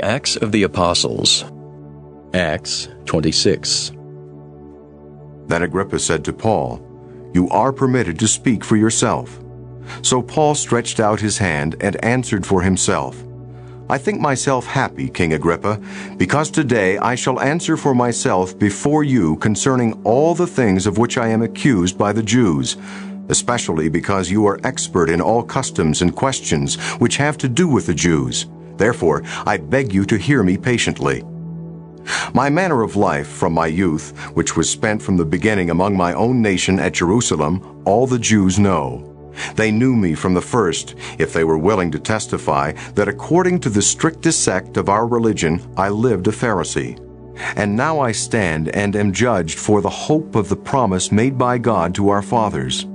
The Acts of the Apostles. Acts 26. Then Agrippa said to Paul, You are permitted to speak for yourself. So Paul stretched out his hand and answered for himself. I think myself happy, King Agrippa, because today I shall answer for myself before you concerning all the things of which I am accused by the Jews, especially because you are expert in all customs and questions which have to do with the Jews. Therefore, I beg you to hear me patiently. My manner of life from my youth, which was spent from the beginning among my own nation at Jerusalem, all the Jews know. They knew me from the first, if they were willing to testify, that according to the strictest sect of our religion I lived a Pharisee. And now I stand and am judged for the hope of the promise made by God to our fathers.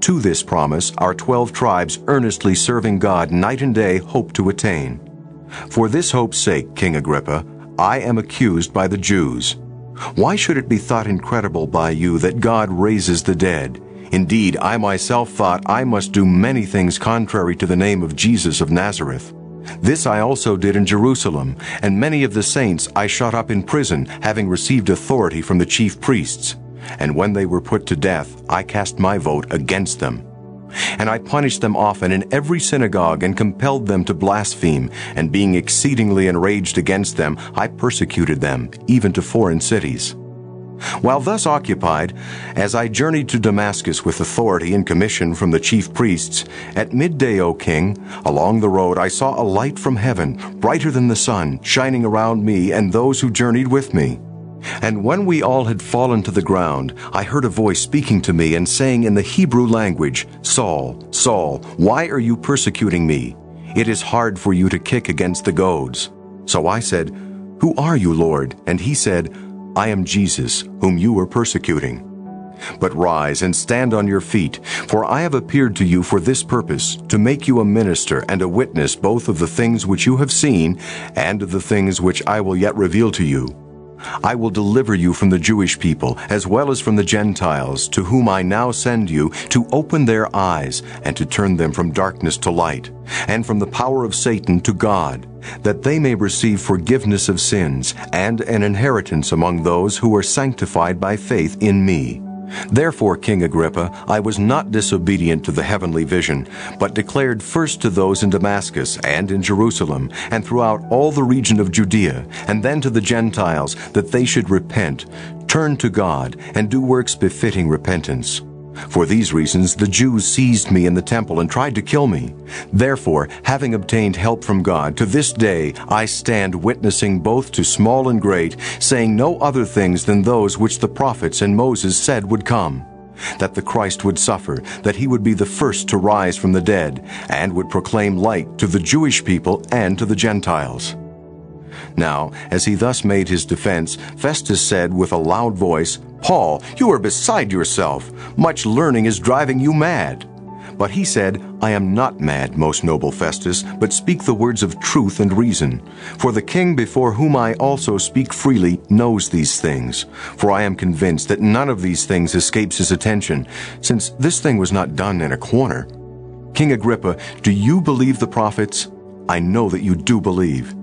To this promise our twelve tribes earnestly serving God night and day hope to attain. For this hope's sake, King Agrippa, I am accused by the Jews. Why should it be thought incredible by you that God raises the dead? Indeed, I myself thought I must do many things contrary to the name of Jesus of Nazareth. This I also did in Jerusalem, and many of the saints I shut up in prison, having received authority from the chief priests. And when they were put to death, I cast my vote against them. And I punished them often in every synagogue and compelled them to blaspheme, and being exceedingly enraged against them, I persecuted them, even to foreign cities. While thus occupied, as I journeyed to Damascus with authority and commission from the chief priests, at midday, O king, along the road I saw a light from heaven, brighter than the sun, shining around me and those who journeyed with me. And when we all had fallen to the ground, I heard a voice speaking to me and saying in the Hebrew language, Saul, Saul, why are you persecuting me? It is hard for you to kick against the goads. So I said, Who are you, Lord? And he said, I am Jesus, whom you were persecuting. But rise and stand on your feet, for I have appeared to you for this purpose, to make you a minister and a witness both of the things which you have seen and of the things which I will yet reveal to you. I will deliver you from the Jewish people, as well as from the Gentiles, to whom I now send you, to open their eyes, and to turn them from darkness to light, and from the power of Satan to God, that they may receive forgiveness of sins, and an inheritance among those who are sanctified by faith in me. Therefore, King Agrippa, I was not disobedient to the heavenly vision, but declared first to those in Damascus and in Jerusalem, and throughout all the region of Judea, and then to the Gentiles, that they should repent, turn to God, and do works befitting repentance. For these reasons the Jews seized me in the temple and tried to kill me. Therefore, having obtained help from God, to this day I stand witnessing both to small and great, saying no other things than those which the prophets and Moses said would come. That the Christ would suffer, that he would be the first to rise from the dead, and would proclaim light to the Jewish people and to the Gentiles. Now, as he thus made his defense, Festus said with a loud voice, Paul, you are beside yourself. Much learning is driving you mad. But he said, I am not mad, most noble Festus, but speak the words of truth and reason. For the king before whom I also speak freely knows these things. For I am convinced that none of these things escapes his attention, since this thing was not done in a corner. King Agrippa, do you believe the prophets? I know that you do believe.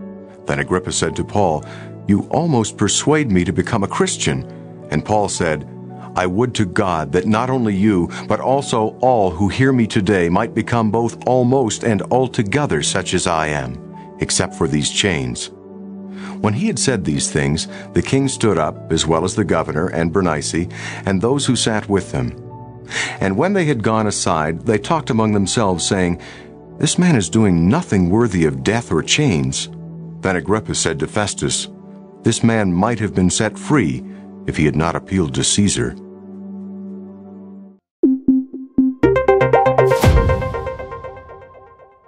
Then Agrippa said to Paul, You almost persuade me to become a Christian. And Paul said, I would to God that not only you, but also all who hear me today might become both almost and altogether such as I am, except for these chains. When he had said these things, the king stood up, as well as the governor and Bernice, and those who sat with them. And when they had gone aside, they talked among themselves, saying, This man is doing nothing worthy of death or chains. Then Agrippa said to Festus, This man might have been set free if he had not appealed to Caesar.